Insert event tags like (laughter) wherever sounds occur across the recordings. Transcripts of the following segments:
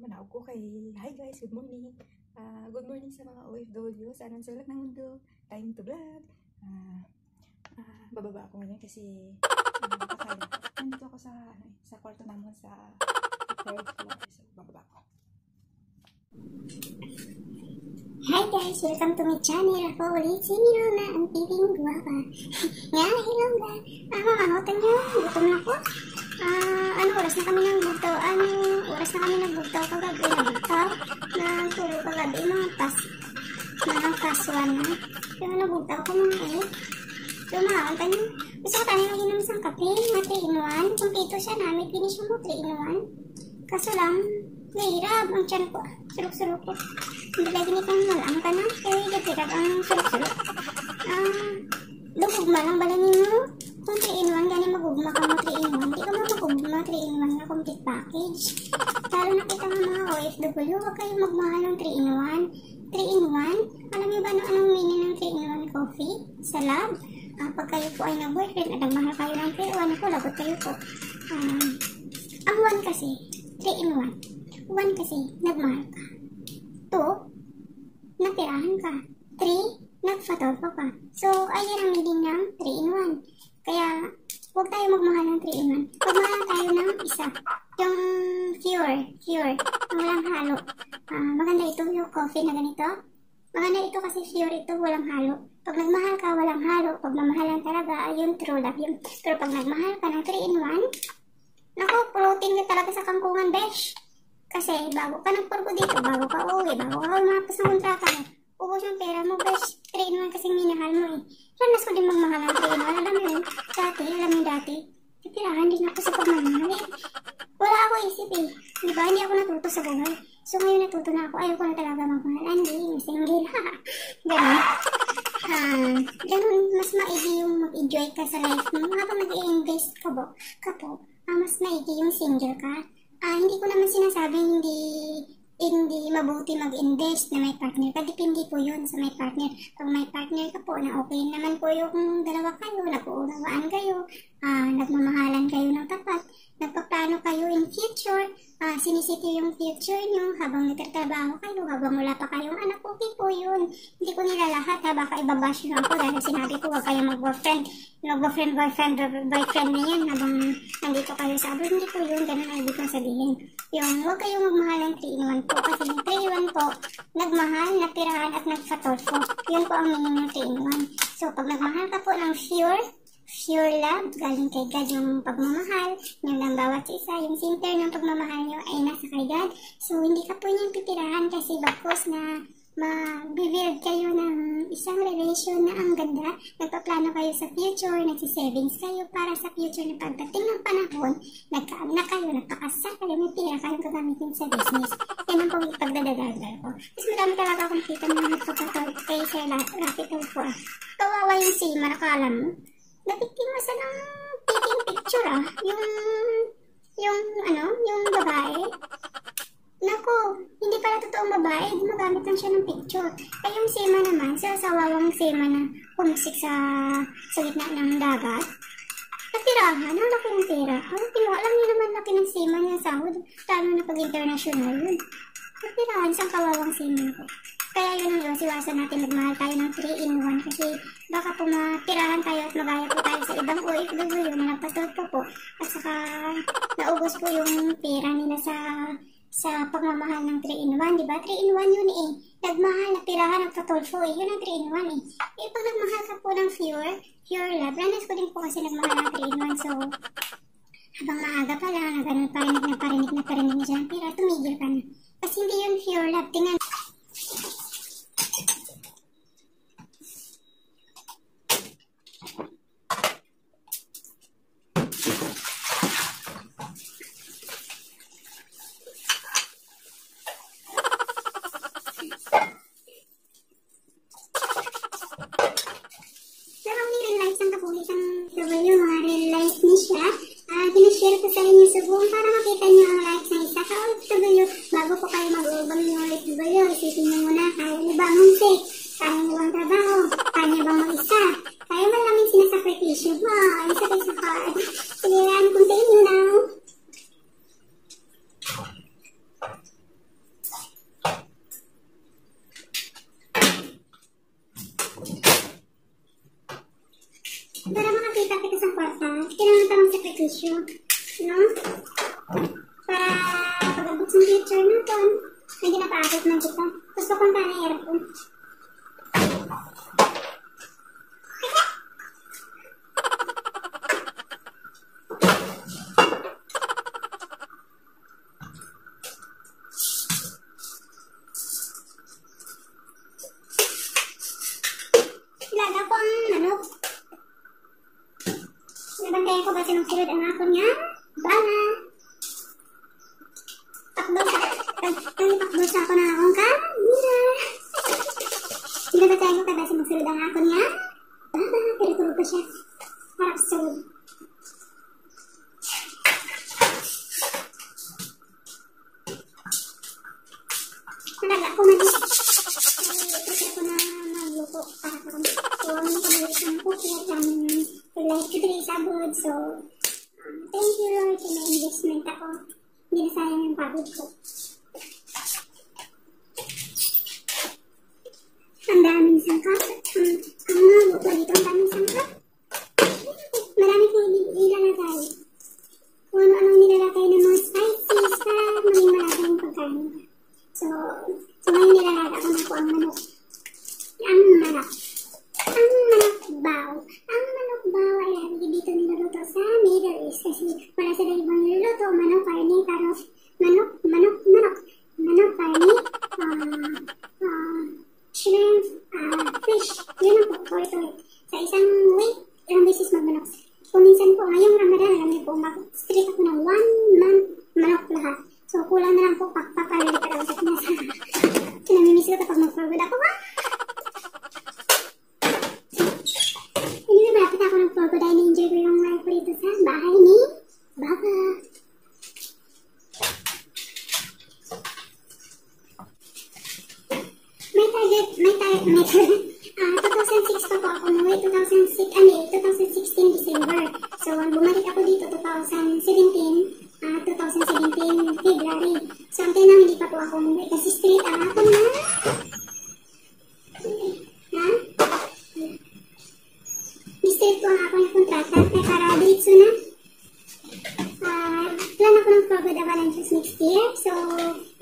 uh, ko kay Hi guys, good morning. Uh, good morning sa mga OFW sa anong sulak ng mundo. Time to vlog. Uh, uh, bababa ako ngayon kasi uh. Nandito ako sa ano, eh, sa kwarto namin sa third floor. So bababa ako. Hi guys! Welcome to my channel. Ako ulit si Mirona, ang piping guwapa. (laughs) Nga, hello ga. Ako, kahotan nyo. Gutom na ako. Ah, ano oras na kami nang bugtaw? Ano oras na kami nang bugtaw kagabi? Nagbugtaw? Nagtulo kagabi mga pas mga kaswan na. Pero nabugtaw ko mga eh. So, makakanta nyo. Gusto ko tayo mag-inom isang kape. Mga 3 in 1. Kumpito siya namin. Finish mo 3 in 1. Kaso lang, nahirap ang tiyan ko. Suruk-suruk ko. Hindi lagi nitang malang ka na. Kaya hirap ang suruk-suruk. Ah, lugugma lang balanin mo. Kung 3 in 1, gani magugma ka mo 3 in 1. Hindi ka mo magugma 3 in 1 na complete package. Lalo na kita nga mga OFW, huwag kayo magmahal ng 3 in 1. 3 in 1? Alam niyo ba no, anong meaning ng 3 in 1 coffee? Sa lab? Uh, pag kayo po ay nag-boyfriend at nagmahal kayo ng 3 in 1, ako, lagot kayo po. Um, ang 1 kasi, 3 in 1. 1 kasi, nagmahal ka. 2, natirahan ka. 3, nagfatolpo ka. So, ayan ang meaning ng 3 in 1. Kaya, huwag tayo magmahal ng 3 in 1. Magmahal tayo ng isa. Yung pure, yung walang halo. Uh, maganda ito, yung coffee na ganito. Maganda ito kasi pure ito, walang halo. Pag nagmahal ka, walang halo. Pag namahalan talaga, ayun, true love yun. Pero pag nagmahal ka ng 3 in 1, naku, protein ka talaga sa kangkungan, besh. Kasi bago ka nagpurgo dito, bago ka uwi, bago ka umapos ng kontrata mo, ubos yung pera mo, besh. 3 in 1 kasi minahal mo eh. Ranas ko din magmahal ng 3 in 1. Alam mo yun, dati, alam mo dati, titirahan din ako sa pagmamahal eh. Wala ako isip eh. Di ba, hindi ako natuto sa buhay. So ngayon natuto na ako, ayaw ko na talaga magmahal. Hindi, single ha. (laughs) Ganun. Ah, ganun, mas maigi yung mag-enjoy ka sa life mo. Habang nag-i-invest ka, bo, ka po, ah, mas maigi yung single ka. Ah, hindi ko naman sinasabing hindi hindi mabuti mag-invest na may partner ka. Depende po yun sa may partner. Pag may partner ka po na okay naman po yung dalawa kayo, nag-uunawaan kayo, uh, nagmamahalan kayo ng tapat, nagpaplano kayo in future, uh, sinisiti yung future nyo habang nagtatrabaho kayo, habang wala pa kayong anak, okay po yun. Hindi ko nilalahat ha, baka ibabash nyo ako dahil sinabi ko huwag kayong mag-boyfriend, mag-boyfriend, boyfriend, boyfriend na yan habang nandito kayo sa abroad. Hindi po yun, ganun ang ibig kong sabihin. Yung huwag kayong magmahal ng 3 in 1 po kasi yung 3 in 1 po, nagmahal, napirahan at nagfatol po. Yun po ang meaning ng 3 in 1. So pag nagmahal ka po ng sure, pure love, galing kay God yung pagmamahal, yung ng bawat isa, yung center ng pagmamahal nyo ay nasa kay God. So, hindi ka po niyang pipirahan kasi bakos na ma-build kayo ng isang relation na ang ganda. Nagpaplano kayo sa future, nagsisavings kayo para sa future na pagdating ng panahon, nagkaanak kayo, nagpakasal kayo, may pira kayong gagamitin sa business. Yan ang pong ipagdadadagal ko. Mas marami talaga akong kita na nagpapatawag kay Sir Rafi Tulfo. Kawawa yung si Marakala mo nabiktima ng taking picture ah. Yung, yung ano, yung babae. Nako, hindi pala totoong babae, gumagamit lang siya ng picture. Ay yung Sema naman, sa sawawang Sema na pumusik sa, sa gitna ng dagat. Natirahan, ang laki ng pera. Ang kinuha lang niya naman laki ng Sema niya sahod. Tama na pag-international yun. Natirahan sa kawawang Sema ko. Kaya yun ang iwas-iwasan natin magmahal tayo ng 3 in 1 kasi baka po matirahan tayo at magaya po tayo sa ibang OFW na nagpatod po po at saka naubos po yung pera nila sa sa pagmamahal ng 3 in 1, di ba? 3 in 1 yun eh. Nagmahal na pirahan ng patulfo eh. Yun ang 3 in 1 eh. Eh, pag nagmahal ka po ng pure, pure love, ranas ko din po kasi nagmahal ng 3 in 1. So, habang maaga pa lang, ganun parinig na parinig na parinig na dyan, pero tumigil ka na. Kasi hindi yun pure love. Tingnan tissue ba? Ang sakit-sakit. Siniraan ko sa inyo lang. Para makakita kita sa kwarta, kailangan ka ng sakripisyo. No? Para pag-abot ng teacher natin, may ginapaabot na kita. Gusto kong tanay aircon. Sinungsilod ang ako niya? Bala! Takbo sa... Ay, takbo sa ako na akong kamera. Nabantayan ko ba sinungsilod ang ako niya? Bala! Pero tulog pa siya. Harap sa sulod. Nalaga ko man. Kasi ako na magluto para ko. So, ang pamilya ng cookie at ang like to be sabod. So, um, thank you Lord sa may investment ako. Hindi na sayang yung pagod ko. Ang daming sangkap. Ang, ang mga luto dito, ang daming sangkap. Marami kong ilalagay. Kung ano-anong nilalagay ng mga spices para maging malasa yung pagkain so ngayon nilalaga ko na po ang manok. Ang manok. Ang manok bao. Ang manok bao ay lagi dito niluluto sa Middle East kasi wala sila ibang niluluto. Manok, karne, karos, manok, manok, manok. Manok, karne, ah, ah, shrimp, ah, fish. Yun ang po, ulit-ulit. Sa isang week, ilang beses magmanok. Kung minsan po, ngayong Ramadan, alam niyo po, mag-street ako ng one month manok lahat. So, kulang na lang po pakpakalili para sa kinasa. Kinamimiss ko kapag mag-forward ako. Ah! Hindi na malapit ako ng forward dahil na-enjoy ko yung life ko dito sa bahay ni Baba. May target, may target, may target. Ah, 2006 pa po ako umuwi, 2006, ano eh, 2016 December. So, bumalik ako dito 2017, ah, 2017 February. So, ang tinang hindi pa po ako umuwi kasi straight ako na. Ha? Straight po ang ako ng kontrata, kaya para diretso na. Ah, plan ako ng Forward Avalanches next year. So,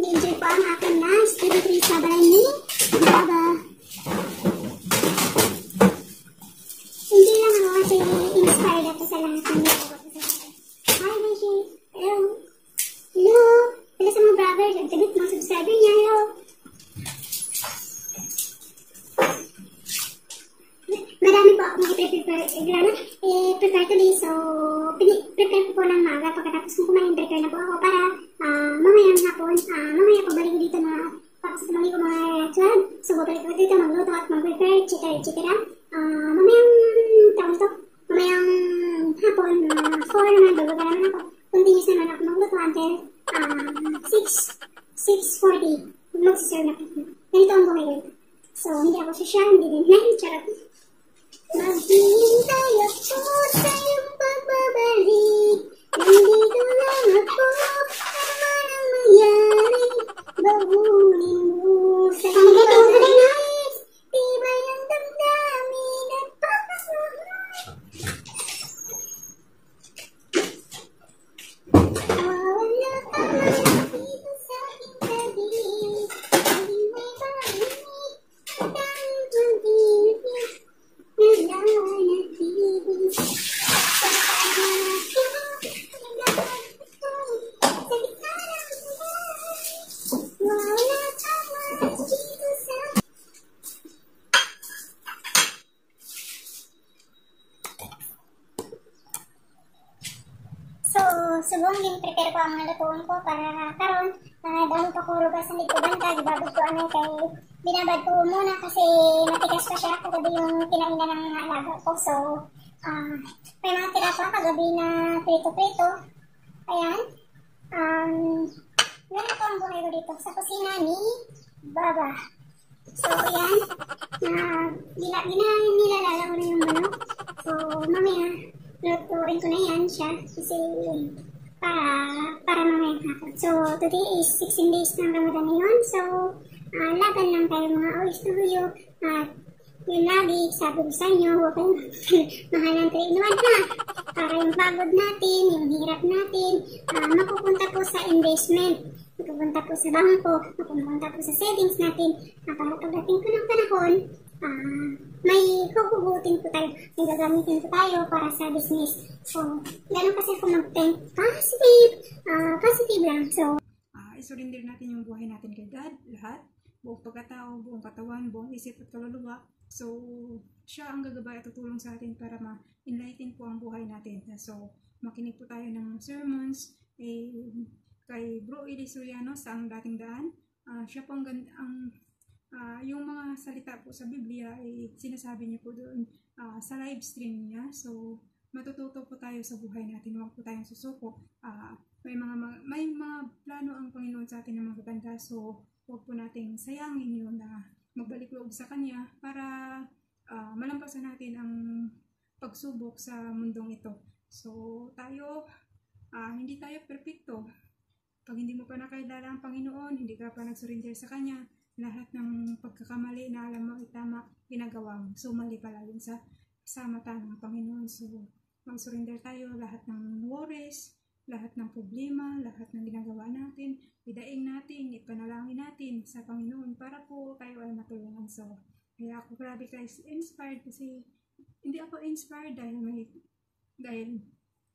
ni-enjoy ko ang akin na student visa balay ni Baba. Hindi lang ako kasi inspired ako sa lahat ng ginagawa ko sa buhay. Hi, Beshi. Hello. Hello. Hello sa mga brothers. Ang tagot mga subscriber niya. Hello. Marami po akong i-prepare. Gano'n, i-prepare today. So, prepare ko po ng maga. Pagkatapos kung kumain, prepare na po ako para ah, mamayang hapon, ah, mamaya pabalik dito na tapos kumali ko mga 12. So, babalik ko dito magluto at mag-prepare, etc. etc. Ah, mamayang tawag to, mamayang hapon, uh, 4 naman, babaga naman ako. Continuous naman ako magluto until ah, 6, 6.40. Mag-serve na ako. Ganito ang buhay ko. So, hindi ako siya, hindi din na, (laughs) charot. Maghihintay ako sa iyong pagbabalik. Nandito lang ako, ano man ang mangyari. Bahunin mo sa iyong pagbabalik. Tibay ang damdamin at pagmamahal. Mawala ka man dito sa aking tabi. Hindi may parinig, ang tanging pag-ibig. So, subong din prepare ko ang mga lutuan ko para karon uh, dahil pa ko rugas sa dito banta, gibabad ko ano kay binabad ko muna kasi matigas pa siya kagabi yung kinainan ng alaga ko. So, ah may mga tira pa kagabi na prito-prito. Ayan. Um, ganito po ang buhay ko dito sa kusina ni Baba. So, ayan. Na, gila, gina, nilalala ko na yung manok. So, mamaya, lutuin ko na yan siya kasi para para mamaya hapon. So, today is 16 days ng Ramadan ngayon. So, ah, laban lang tayo mga OFW. At yun lagi, sabi ko sa inyo, huwag kayong mahal ng 3 in 1 ha. Para yung pagod natin, yung hirap natin, ah, mapupunta po sa investment. Mapupunta po sa bangko, mapupunta po sa savings natin. Ah, para pagdating po ng panahon, ah, may huhugutin po tayo, may gagamitin po tayo para sa business. So, ganun kasi ako mag-think positive, ah, positive lang. So, Ah, isurrender natin yung buhay natin kay God, lahat. Buong pagkatao, buong katawan, buong isip at kaluluwa. So, siya ang gagabay at tutulong sa atin para ma-enlighten po ang buhay natin. So, makinig po tayo ng sermons eh, kay Bro Eli Soriano sa ang dating daan. Ah, siya po ang, ang ah, yung mga salita po sa Biblia ay sinasabi niya po doon ah, sa live stream niya. So, matututo po tayo sa buhay natin. Huwag po tayong susuko. Ah, may mga ma- may mga plano ang Panginoon sa atin na magaganda. So, huwag po nating sayangin yun na magbalik loob sa Kanya para ah, malampasan natin ang pagsubok sa mundong ito. So, tayo, ah, hindi tayo perfecto. Pag hindi mo pa nakilala ang Panginoon, hindi ka pa nagsurrender sa Kanya, lahat ng pagkakamali na alam mo itama, ginagawa mo. So, mali pala yun sa, sa ng Panginoon. So, mag-surrender tayo lahat ng worries, lahat ng problema, lahat ng ginagawa natin, idaing natin, ipanalangin natin sa Panginoon para po tayo ay matulungan. So, kaya ako grabe guys, inspired kasi hindi ako inspired dahil may dahil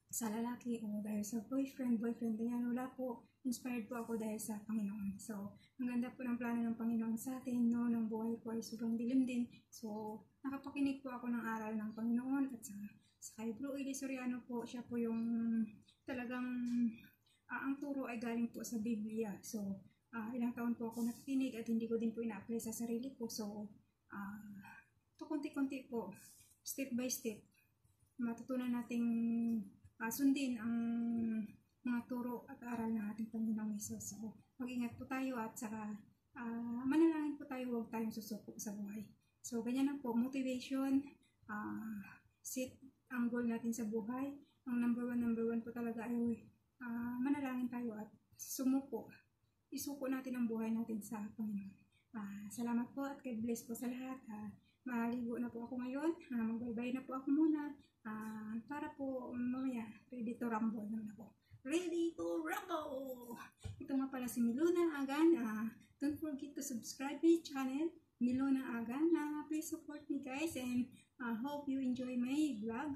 sa lalaki o dahil sa boyfriend, boyfriend, ganyan, wala po. Inspired po ako dahil sa Panginoon. So, ang ganda po ng plano ng Panginoon sa atin, no, ng buhay ko ay sobrang dilim din. So, nakapakinig po ako ng aral ng Panginoon at sa, sa kay Bro Eli Soriano po, siya po yung talagang ah, ang turo ay galing po sa Biblia. So, ah, ilang taon po ako nakikinig at hindi ko din po ina-apply sa sarili ko. So, ah, to konti-konti po, step by step, matutunan nating ah, sundin ang mga turo at aral ng ating Panginoong Isus. So, mag-ingat po tayo at saka ah, manalangin po tayo, huwag tayong susuko sa buhay. So, ganyan lang po, motivation, ah, set ang goal natin sa buhay. Ang number one, number one po talaga ay ah, manalangin tayo at sumuko. Isuko natin ang buhay natin sa Panginoon. Ah, salamat po at God bless po sa lahat. Ah, maligo na po ako ngayon. Ah, Magbay-bye na po ako muna. Ah, para po mamaya, ready to rumble ako. Ready to rumble! Ito nga pala si Miluna Agan. Ah, don't forget to subscribe my channel, Miluna Agan. Ah, please support me guys and ah, hope you enjoy my vlog.